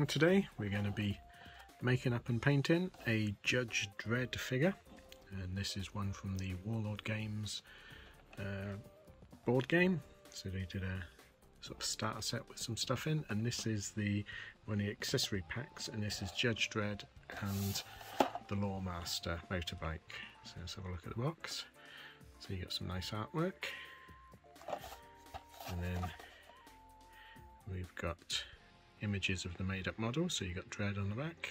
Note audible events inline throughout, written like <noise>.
And today we're going to be making up and painting a Judge Dredd figure. And this is one from the Warlord Games uh, board game. So they did a sort of starter set with some stuff in. And this is the one of the accessory packs. And this is Judge Dredd and the Lawmaster motorbike. So let's have a look at the box. So you got some nice artwork. And then we've got images of the made up model. So you got Dredd on the back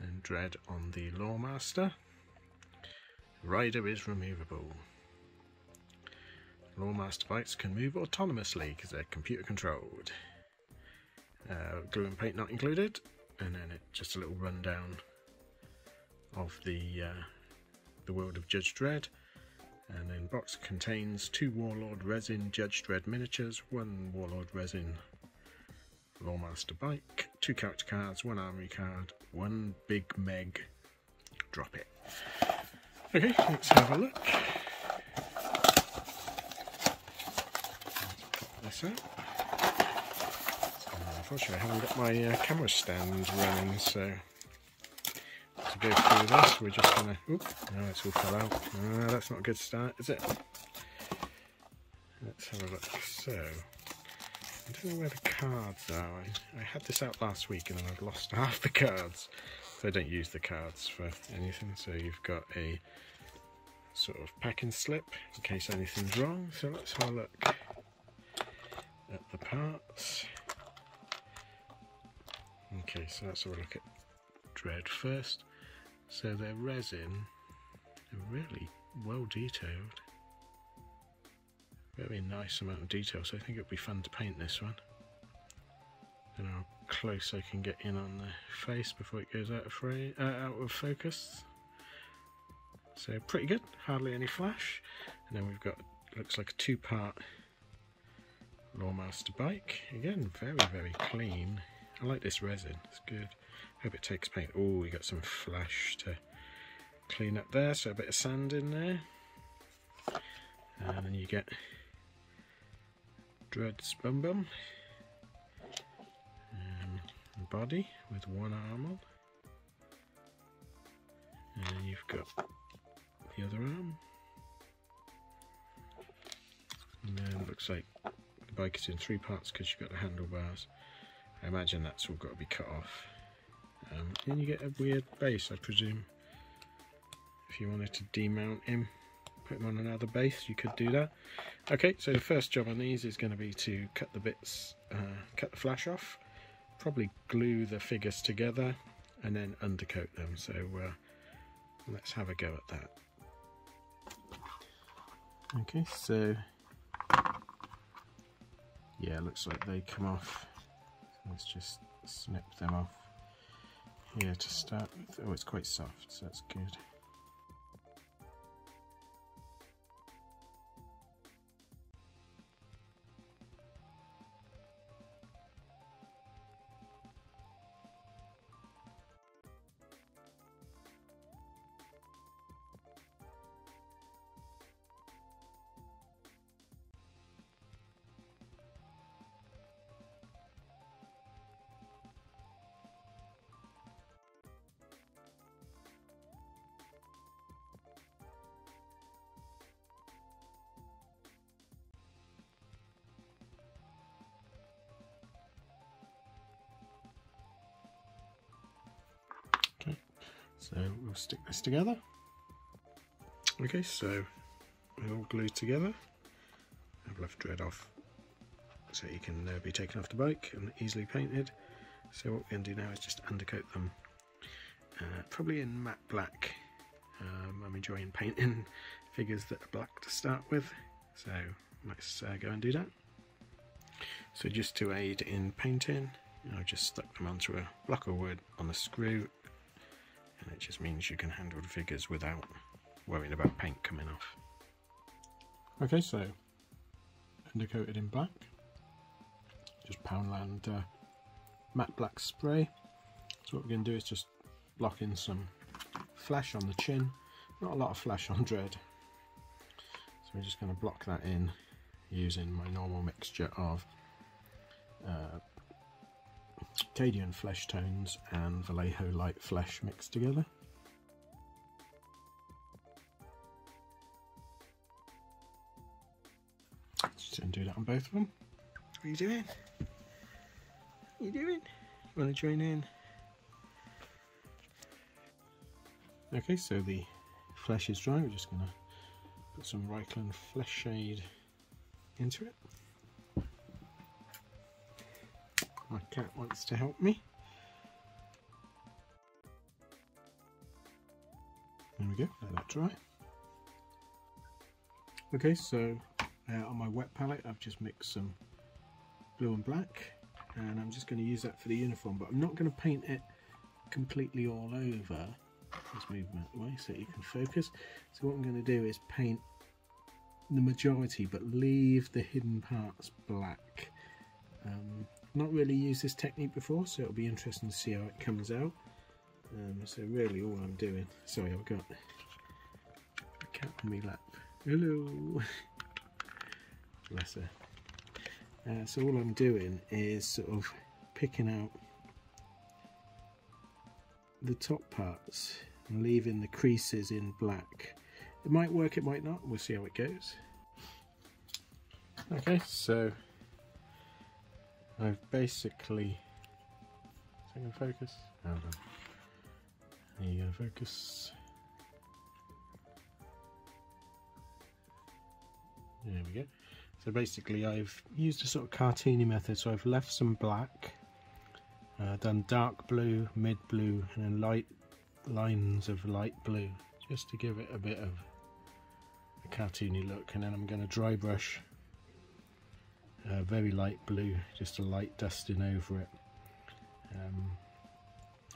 and Dredd on the Lawmaster. Rider is removable. Lawmaster bikes can move autonomously because they're computer controlled uh, glue and paint not included and then it, just a little rundown of the uh, the world of Judge Dredd. And then box contains two Warlord resin Judge Dredd miniatures, one Warlord resin Lawmaster bike, two character cards, one armory card, one big Meg. Drop it. Okay, let's have a look. Let's pop this out. unfortunately, I haven't got my uh, camera stand running, so to go through this, we're just gonna. Oop, no, it's all fell out. Uh, that's not a good start, is it? Let's have a look. So, I don't know where the cards are. I, I had this out last week and then I've lost <laughs> half the cards. So I don't use the cards for anything. So you've got a sort of packing slip in case anything's wrong. So let's have a look at the parts. Okay, so let's have a look at Dredd first. So they're resin, they're really well detailed. Very nice amount of detail, so I think it'll be fun to paint this one. And how close I can get in on the face before it goes out of frame, uh, out of focus. So pretty good, hardly any flash. And then we've got looks like a two-part Lawmaster bike. Again, very very clean. I like this resin, it's good. Hope it takes paint. Oh, we got some flash to clean up there, so a bit of sand in there. And then you get Dredd's Bum Bum. Um, body with one arm on. And you've got the other arm. And then looks like the bike is in three parts because you've got the handlebars. I imagine that's all got to be cut off. Um, and you get a weird base, I presume. If you wanted to demount him, put them on another base, you could do that. Okay, so the first job on these is going to be to cut the bits, uh, cut the flash off, probably glue the figures together, and then undercoat them. So uh, let's have a go at that. Okay, so yeah, looks like they come off. Let's just snip them off here to start with. Oh, it's quite soft, so that's good. So we'll stick this together. Okay, so we're all glued together. I've left Dredd off so you can uh, be taken off the bike and easily painted. So what we're going to do now is just undercoat them, uh, probably in matte black. Um, I'm enjoying painting <laughs> figures that are black to start with, so let's uh, go and do that. So just to aid in painting, I've just stuck them onto a block of wood on a screw and it just means you can handle the figures without worrying about paint coming off. Okay, so undercoated in black, just Poundland uh, matte black spray. So what we're going to do is just block in some flash on the chin, not a lot of flash on Dredd. So we're just going to block that in using my normal mixture of uh, Cadian flesh tones and Vallejo light flesh mixed together. Just do that on both of them. What are you doing? What are you doing? You want to join in? Okay, so the flesh is dry. We're just going to put some Reikland Flesh Shade into it. My cat wants to help me. There we go, let that dry. Okay, so uh, on my wet palette I've just mixed some blue and black and I'm just going to use that for the uniform but I'm not going to paint it completely all over. Let's move that way so you can focus. So what I'm going to do is paint the majority but leave the hidden parts black. Um, not really used this technique before so it'll be interesting to see how it comes out. Um, so really all I'm doing, sorry I've got a cat on my lap. Hello! <laughs> Bless her. Uh, so all I'm doing is sort of picking out the top parts and leaving the creases in black. It might work, it might not, we'll see how it goes. Okay, so I've basically second focus. Hold on. There you go, focus. There we go. So basically I've used a sort of cartoony method, so I've left some black, uh, done dark blue, mid blue, and then light lines of light blue, just to give it a bit of a cartoony look, and then I'm going to dry brush uh, very light blue, just a light dusting over it. Um,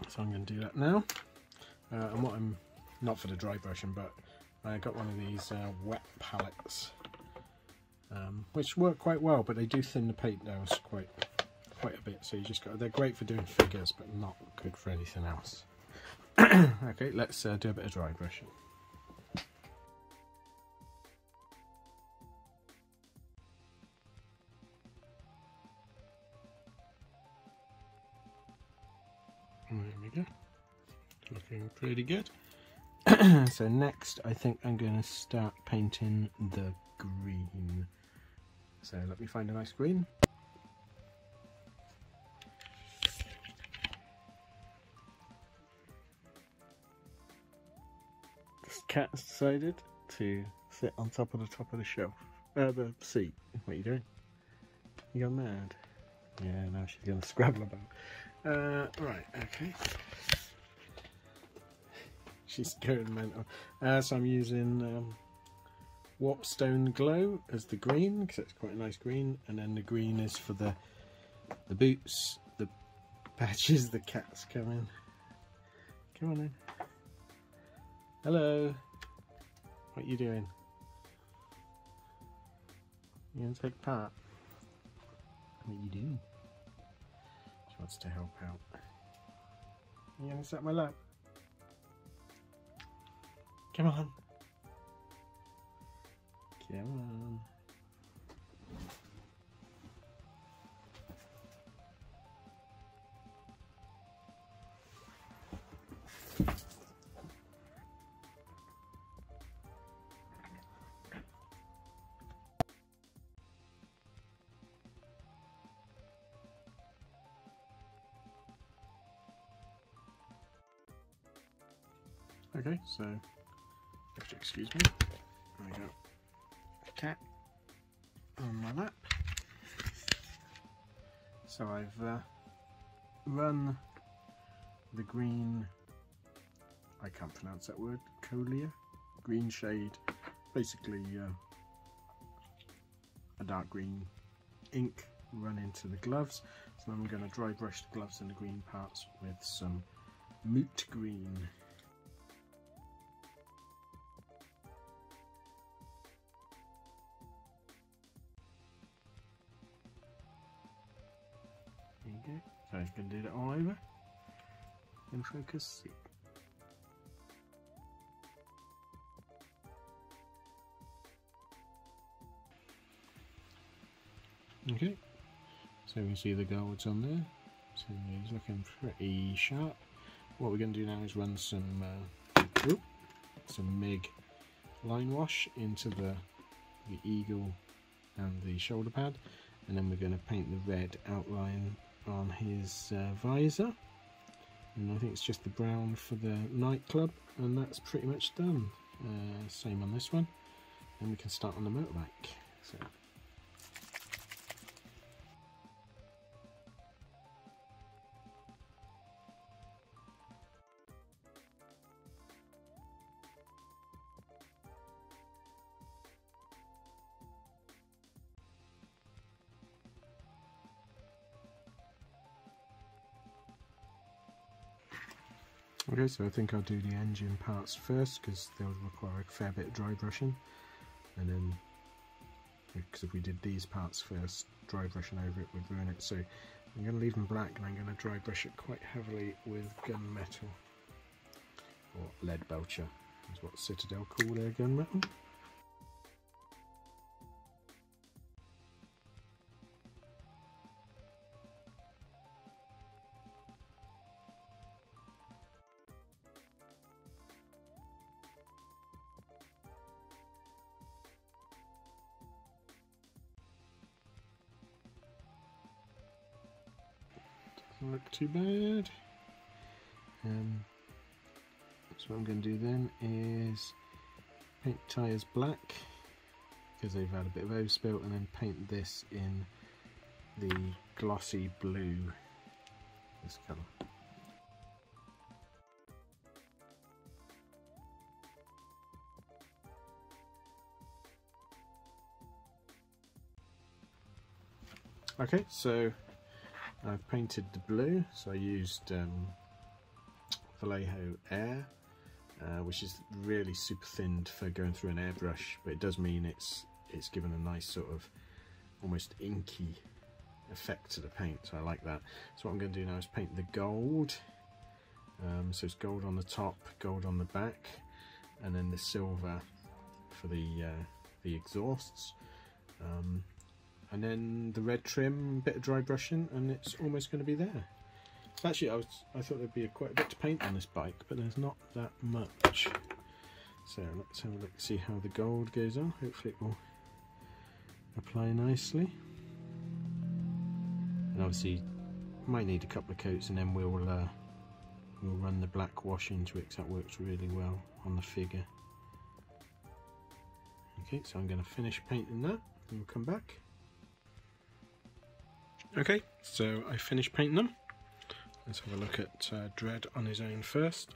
so I'm going to do that now. Uh, and what I'm, not for the dry brushing, but I got one of these uh, wet palettes, um, which work quite well, but they do thin the paint down quite quite a bit. So you just got, they're great for doing figures, but not good for anything else. <coughs> okay, let's uh, do a bit of dry brushing. Pretty good. <clears throat> so next I think I'm going to start painting the green. So let me find a nice green. This cat's decided to sit on top of the top of the shelf, uh, the seat. What are you doing? You gone mad? Yeah, now she's going <laughs> to scrabble about. Uh, right, okay <laughs> she's going mental. Uh, so I'm using um, Warpstone Glow as the green because it's quite a nice green, and then the green is for the the boots, the patches, the cat's coming. Come on in. Hello. What are you doing? You gonna take part? What are you doing? She wants to help out. You gonna set my lap? Come on. Come on. Okay, so excuse me. There we go. Cat on my lap. So I've uh, run the green, I can't pronounce that word, Coelia, green shade, basically uh, a dark green ink run into the gloves. So then I'm going to dry brush the gloves and the green parts with some moot green I can do that all over. In focus. C. Okay, so we can see the golds on there. So he's looking pretty sharp. What we're going to do now is run some uh, some MIG line wash into the, the eagle and the shoulder pad and then we're going to paint the red outline on his uh, visor and I think it's just the brown for the nightclub and that's pretty much done. Uh, same on this one and we can start on the motorbike. So. Okay, so I think I'll do the engine parts first because they'll require a fair bit of dry brushing and then because if we did these parts first, dry brushing over it would ruin it. So I'm going to leave them black and I'm going to dry brush it quite heavily with gunmetal or Leadbelcher is what Citadel call their gunmetal. Too bad. Um, so what I'm going to do then is paint tyres black because they've had a bit of overspill and then paint this in the glossy blue, this colour. Okay, so I've painted the blue, so I used um, Vallejo Air, uh, which is really super thinned for going through an airbrush, but it does mean it's it's given a nice sort of almost inky effect to the paint, so I like that. So what I'm going to do now is paint the gold. Um, so it's gold on the top, gold on the back, and then the silver for the uh, the exhausts. Um, and then the red trim, bit of dry brushing, and it's almost going to be there. Actually, I was I thought there'd be a, quite a bit to paint on this bike, but there's not that much. So let's have a look, see how the gold goes on. Hopefully, it will apply nicely. And obviously, might need a couple of coats, and then we'll uh, we'll run the black wash into it because that works really well on the figure. Okay, so I'm going to finish painting that, and we'll come back. Okay, so I finished painting them. Let's have a look at uh, Dredd on his own first.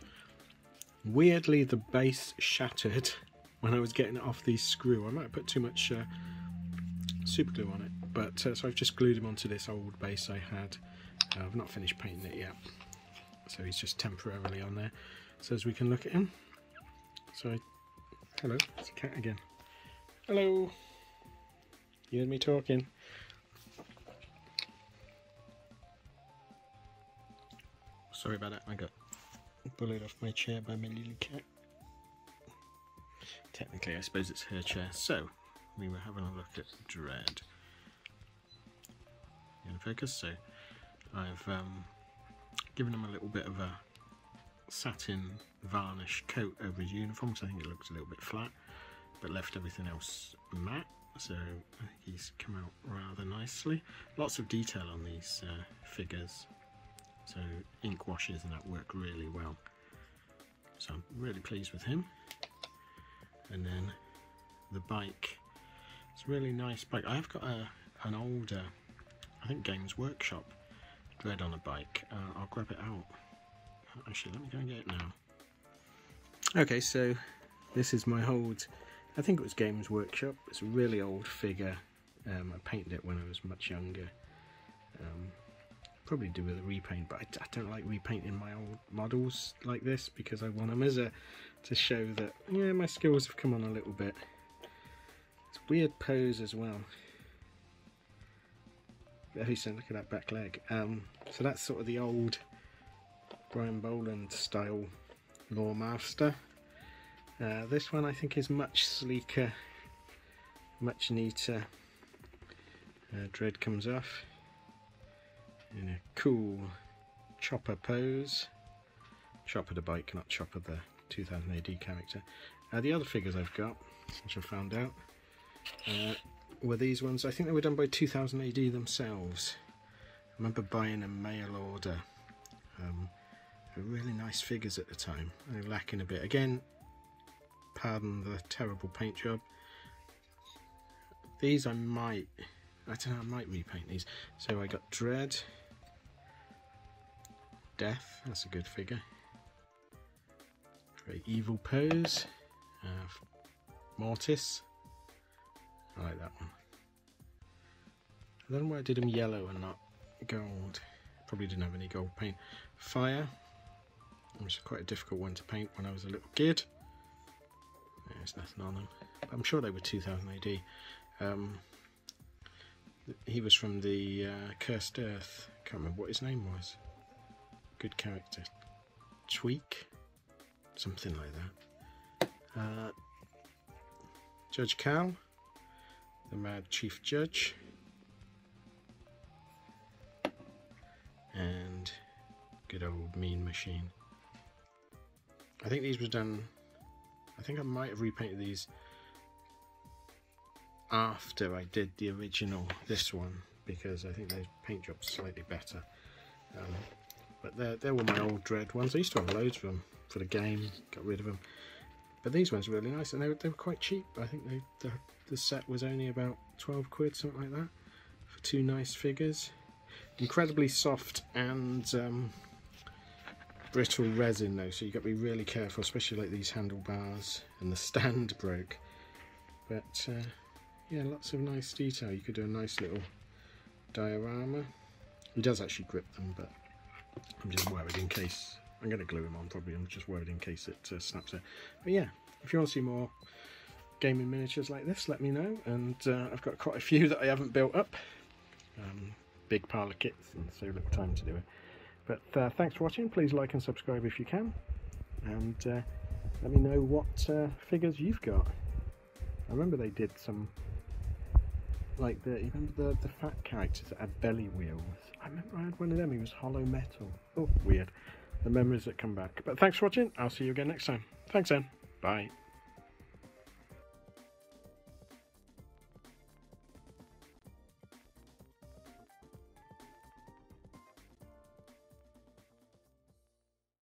Weirdly, the base shattered <laughs> when I was getting it off the screw. I might have put too much uh, super glue on it, but uh, so I've just glued him onto this old base I had. Uh, I've not finished painting it yet, so he's just temporarily on there. So as we can look at him. So, I, hello, it's a cat again. Hello. You heard me talking. Sorry about that, I got bullied off my chair by my little cat. Technically, I suppose it's her chair. So, we were having a look at Dredd. In focus, so I've um, given him a little bit of a satin varnish coat over his uniform because I think it looks a little bit flat, but left everything else matte. So I think he's come out rather nicely. Lots of detail on these uh, figures so ink washes and that work really well. So I'm really pleased with him. And then the bike. It's a really nice bike. I have got a, an older, I think Games Workshop Dredd on a bike. Uh, I'll grab it out. Actually, let me go and get it now. Okay, so this is my old, I think it was Games Workshop. It's a really old figure. Um, I painted it when I was much younger. Um, probably do with a repaint, but I, I, don't like repainting my old models like this because I want them as a to show that yeah my skills have come on a little bit. It's weird pose as well. Very look at that back leg. Um, so that's sort of the old Brian Bolland style Lawmaster. Uh, this one I think is much sleeker, much neater. Uh, Dredd comes off in a cool chopper pose. Chopper the bike, not Chopper the 2000 AD character. Uh, the other figures I've got, which I found out, uh, were these ones. I think they were done by 2000 AD themselves. I remember buying a mail order. Um, really nice figures at the time. They're lacking a bit. Again, pardon the terrible paint job. These I might, I don't know, I might repaint these. So I got Dredd, Death, that's a good figure. Very evil pose, uh, Mortis, I like that one. I don't know why I did them yellow and not gold. Probably didn't have any gold paint. Fire, which is quite a difficult one to paint when I was a little kid. There's nothing on them. I'm sure they were 2000 AD. Um, he was from the uh, Cursed Earth. I Can't remember what his name was. Good character. Tweak? Something like that. Uh, Judge Cal. The Mad Chief Judge. And good old Mean Machine. I think these were done I think I might have repainted these after I did the original this one because I think the paint job's slightly better um, but there, there were my old Dredd ones I used to have loads of them for the game got rid of them but these ones are really nice and they, were, they were quite cheap I think they, the, the set was only about 12 quid something like that for two nice figures incredibly soft and um, brittle resin though, so you've got to be really careful, especially like these handlebars and the stand <laughs> broke. But uh, yeah, lots of nice detail. You could do a nice little diorama. He does actually grip them, but I'm just worried in case. I'm going to glue him on probably. I'm just worried in case it uh, snaps out. But yeah, if you want to see more gaming miniatures like this, let me know. And uh, I've got quite a few <laughs> that I haven't built up. Um, big pile of kits and so little time to do it. But uh, thanks for watching. Please like and subscribe if you can. And uh, let me know what uh, figures you've got. I remember they did some, like the, you remember the, the fat characters that had belly wheels? I remember I had one of them, he was hollow metal. Oh, weird. The memories that come back. But thanks for watching. I'll see you again next time. Thanks then. Bye.